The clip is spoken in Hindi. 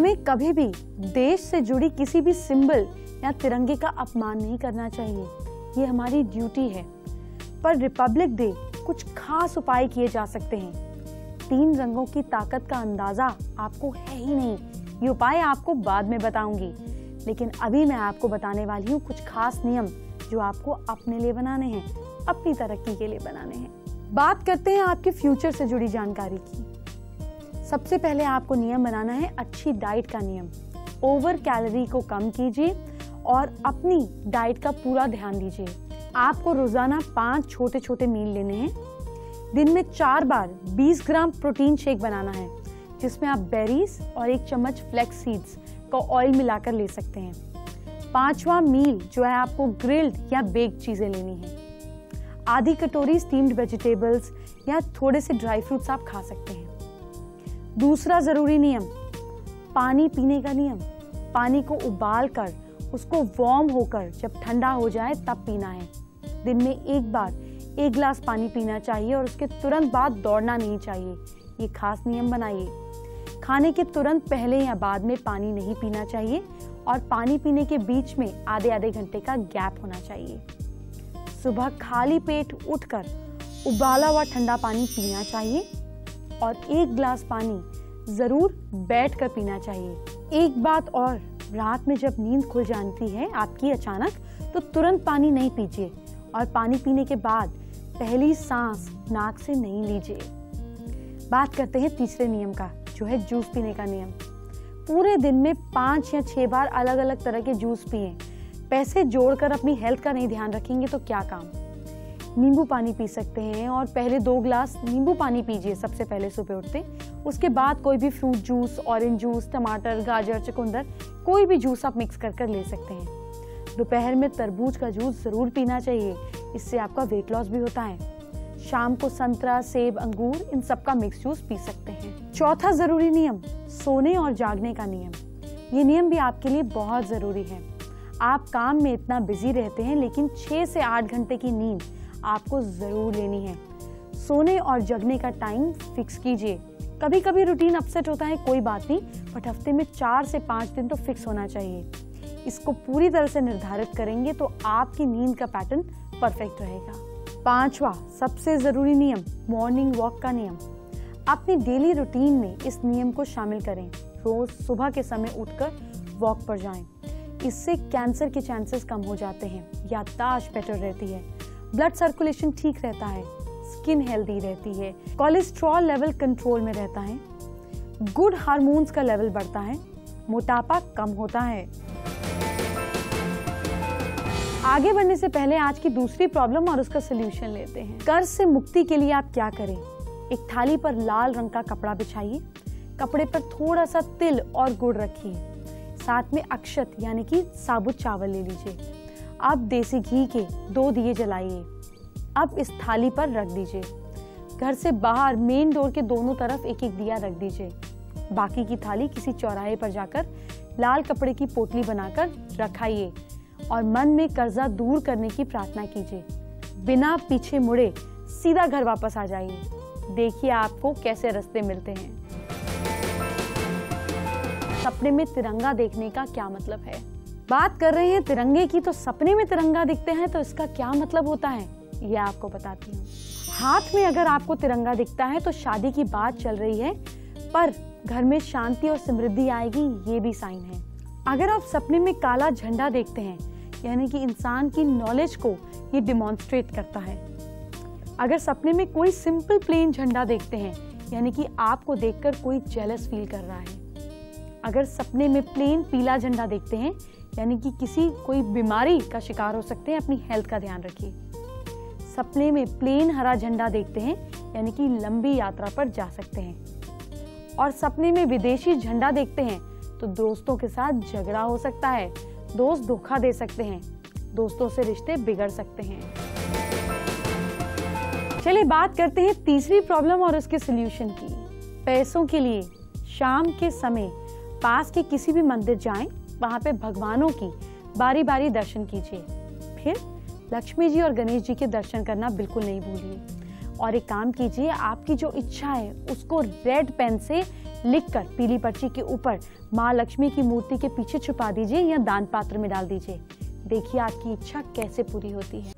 हमें कभी भी देश से जुड़ी किसी भी सिंबल या तिरंगे का अपमान नहीं करना चाहिए। ये हमारी ड्यूटी है। पर रिपब्लिक डे कुछ खास उपाय किए जा सकते हैं। तीन रंगों की ताकत का अंदाज़ा आपको है ही नहीं। ये उपाय आपको बाद में बताऊँगी। लेकिन अभी मैं आपको बताने वाली हूँ कुछ खास नियम जो आपको अपने लिए बनाने हैं, अपनी तरक्की के लिए बनाने हैं। बात करते हैं आपके फ्यूचर से जुड़ी जानकारी की। सबसे पहले आपको नियम बनाना है, अच्छी डाइट का नियम। ओवर कैलोरी को कम कीजिए और अपनी डाइट का पूरा ध्यान दीजिए। आपको रोज़ाना पाँच छोटे छोटे मील लेने हैं। दिन में चार बार 20 ग्राम प्रोटीन शेक बनाना है, जिसमें आप बेरीज और एक चम्मच फ्लैक्स सीड्स का ऑयल मिलाकर ले सकते हैं। पांचवा मील जो है आपको ग्रिल्ड या बेक्ड चीज़ें लेनी है। आधी कटोरी स्टीम्ड वेजिटेबल्स या थोड़े से ड्राई फ्रूट्स आप खा सकते हैं। दूसरा ज़रूरी नियम, पानी पीने का नियम, पानी को उबाल कर, उसको वार्म होकर, जब ठंडा हो जाए तब पीना है। दिन में एक बार एक गिलास पानी पीना चाहिए और उसके तुरंत बाद दौड़ना नहीं चाहिए। ये खास नियम बनाइए। खाने के तुरंत पहले या बाद में पानी नहीं पीना चाहिए और पानी पीने के बीच में आधे आधे घंटे का गैप होना चाहिए। सुबह खाली पेट उठकर उबाला हुआ ठंडा पानी पीना चाहिए। और एक गिलास पानी ज़रूर बैठ कर पीना चाहिए। एक बात और, रात में जब नींद खुल जाती है आपकी अचानक तो तुरंत पानी नहीं पीजिए। और पानी पीने के बाद पहली सांस नाक से नहीं लीजिए। बात करते हैं तीसरे नियम का, जो है जूस पीने का नियम। पूरे दिन में पाँच या छह बार अलग अलग तरह के जूस पिए। पैसे जोड़कर अपनी हेल्थ का नहीं ध्यान रखेंगे तो क्या काम? नींबू पानी पी सकते हैं और पहले दो ग्लास नींबू पानी पीजिए सबसे पहले सुबह उठते। उसके बाद कोई भी फ्रूट जूस ऑरेंज जूस टमाटर, गाजर, चुकंदर, कोई भी जूस आप मिक्स कर कर ले सकते हैं। दोपहर में तरबूज का जूस ज़रूर पीना चाहिए। इससे आपका वेट लॉस भी होता है। शाम को संतरा, सेब, अंगूर, इन सब का मिक्स जूस पी सकते हैं। चौथा ज़रूरी नियम, सोने और जागने का नियम। ये नियम भी आपके लिए बहुत ज़रूरी है। आप काम में इतना बिज़ी रहते हैं, लेकिन छह से आठ घंटे की नींद आपको ज़रूर लेनी है। सोने और जगने का टाइम फिक्स कीजिए। कभी कभी रूटीन अपसेट होता है, कोई बात नहीं बट हफ़्ते में चार से पाँच दिन तो फिक्स होना चाहिए। इसको पूरी तरह से निर्धारित करेंगे तो आपकी नींद का पैटर्न परफेक्ट रहेगा। पांचवा, सबसे ज़रूरी नियम मॉर्निंग वॉक का नियम। अपनी डेली रूटीन में इस नियम को शामिल करें। रोज सुबह के समय उठकर वॉक पर जाएँ। इससे कैंसर के चांसेस कम हो जाते हैं, याददाश्त बेटर रहती है। ब्लड सर्कुलेशन ठीक रहता है, स्किन हेल्दी रहती है, कोलेस्ट्रॉल लेवल कंट्रोल में रहता है, गुड हार्मोन्स का लेवल बढ़ता है, मोटापा कम होता है। आगे बढ़ने से पहले आज की दूसरी प्रॉब्लम और उसका सोल्यूशन लेते हैं। कर्ज से मुक्ति के लिए आप क्या करें? एक थाली पर लाल रंग का कपड़ा बिछाइए, कपड़े पर थोड़ा सा तिल और गुड़ रखिए, साथ में अक्षत, यानी कि साबुत चावल ले लीजिए। अब देसी घी के दो दिए जलाइए। अब इस थाली पर रख दीजिए। घर से बाहर मेन डोर के दोनों तरफ़ एक एक दिया रख दीजिए। बाकी की थाली किसी चौराहे पर जाकर लाल कपड़े की पोटली बनाकर रखाइए और मन में कर्जा दूर करने की प्रार्थना कीजिए। बिना पीछे मुड़े सीधा घर वापस आ जाइए। देखिए आपको कैसे रास्ते मिलते हैं। सपने में तिरंगा देखने का क्या मतलब है? बात कर रहे हैं तिरंगे की तो सपने में तिरंगा दिखते हैं तो इसका क्या मतलब होता है? ये आपको बताती हूँ। हाथ में अगर आपको तिरंगा दिखता है तो शादी की बात चल रही है, पर घर में शांति और समृद्धि आएगी, ये भी साइन है। अगर आप सपने में काला झंडा देखते हैं, यानी कि इंसान की नॉलेज को ये डिमॉन्स्ट्रेट करता है। अगर सपने में कोई सिंपल प्लेन झंडा देखते हैं, यानी कि आपको देखकर कोई जेलस फील कर रहा है। अगर सपने में प्लेन पीला झंडा देखते हैं यानी कि किसी कोई बीमारी का शिकार हो सकते हैं, अपनी हेल्थ का ध्यान रखिए। सपने में प्लेन हरा झंडा देखते हैं, यानी कि लंबी यात्रा पर जा सकते हैं। और सपने में विदेशी झंडा देखते हैं तो दोस्तों के साथ झगड़ा हो सकता है, दोस्त धोखा दे सकते हैं, दोस्तों से रिश्ते बिगड़ सकते हैं। चलिए बात करते हैं तीसरी प्रॉब्लम और उसके सोल्यूशन की। पैसों के लिए, शाम के समय, पास के किसी भी मंदिर जाएँ वहाँ पे भगवानों की बारी बारी दर्शन कीजिए। फिर लक्ष्मी जी और गणेश जी के दर्शन करना बिल्कुल नहीं भूलिए। और एक काम कीजिए, आपकी जो इच्छा है, उसको रेड पेन से लिखकर पीली पर्ची के ऊपर माँ लक्ष्मी की मूर्ति के पीछे छुपा दीजिए या दान पात्र में डाल दीजिए। देखिए, आपकी इच्छा कैसे पूरी होती है।